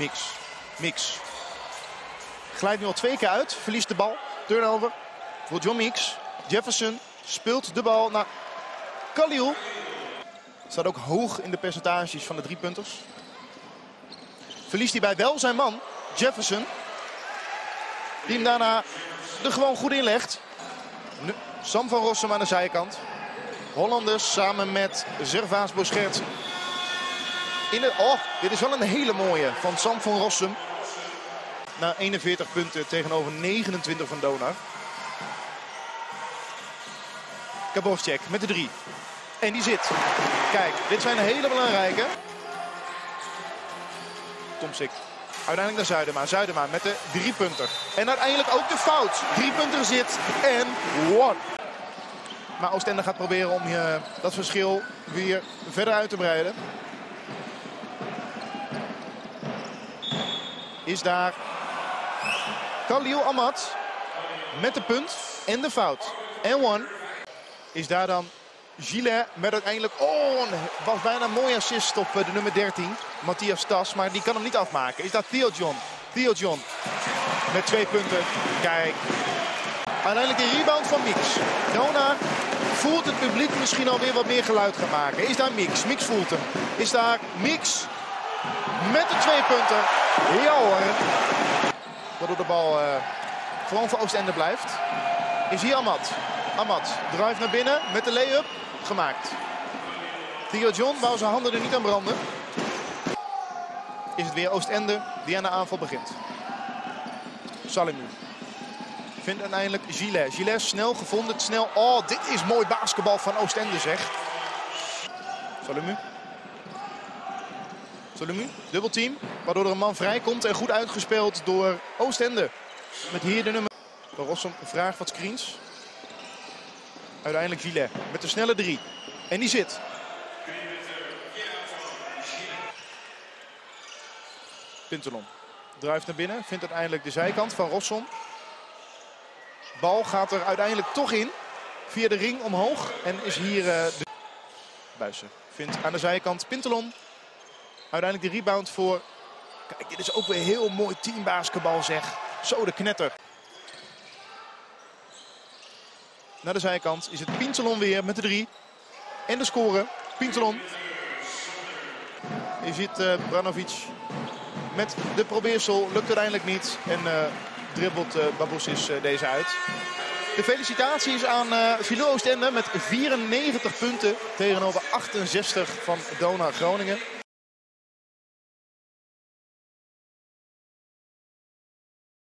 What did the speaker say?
Mix. Mix. Glijdt nu al twee keer uit. Verliest de bal. Turnover voor John Mix. Jefferson speelt de bal naar Khalil. Staat ook hoog in de percentages van de drie punters. Verliest hij bij wel zijn man, Jefferson. Die hem daarna er gewoon goed inlegt. Nu, Sam van Rossum aan de zijkant. Hollanders samen met Servaas Boschert. In oh, dit is wel een hele mooie van Sam van Rossum. Na 41 punten tegenover 29 van Donar. Kabovcek met de drie. En die zit. Kijk, dit zijn hele belangrijke. Tomsik. Uiteindelijk naar Zuidema. Zuidema met de drie punter. En uiteindelijk ook de fout. Drie punter zit en one. Maar Oostende gaat proberen om je dat verschil weer verder uit te breiden. Is daar Khalil Ahmad met de punt en de fout. En one. Is daar dan Gillet met uiteindelijk... Oh, was bijna een mooie assist op de nummer 13. Matthias Tas, maar die kan hem niet afmaken. Is dat Theo John? Theo John met twee punten. Kijk. Uiteindelijk de rebound van Mix. Dona voelt het publiek misschien alweer wat meer geluid gaan maken. Is daar Mix? Mix voelt hem. Is daar Mix met de twee punten. Ja hoor. Waardoor de bal uh, voor Oostende blijft. Is hier Amat. Amat drive naar binnen met de lay-up. Gemaakt. Theo John wou zijn handen er niet aan branden. Is het weer Oostende die aan de aanval begint. Salimu. Vindt uiteindelijk Gilles. Gilles snel gevonden. Snel. Oh, dit is mooi basketbal van Oostende zeg. Salimu. Dubbelteam. Waardoor er een man vrijkomt en goed uitgespeeld door Oostende. Met hier de nummer. Van Rossum vraagt wat screens. Uiteindelijk Gillet met de snelle drie. En die zit. Pintelon. Druift naar binnen. Vindt uiteindelijk de zijkant van Rosson. Bal gaat er uiteindelijk toch in. Via de ring omhoog. En is hier uh, de... Buissen. Vindt aan de zijkant Pintelon. Uiteindelijk de rebound voor... Kijk, dit is ook weer heel mooi teambasketbal zeg. Zo de knetter. Naar de zijkant is het Pintelon weer met de drie. En de score. Pintelon. Je ziet uh, Branovic met de probeersel. Lukt uiteindelijk niet. En uh, dribbelt uh, deze uit. De felicitaties aan uh, Philo Oostende met 94 punten tegenover 68 van Dona Groningen.